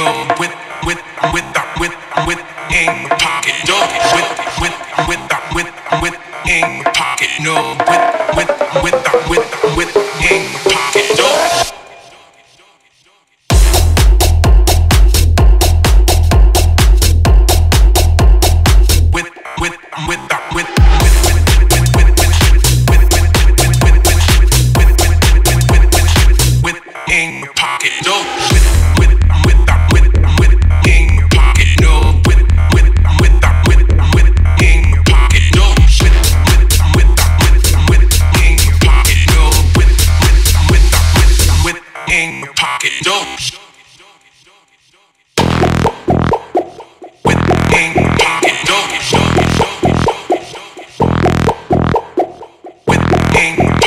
pocket With I'm with that with I'm with Aim Pocket no king.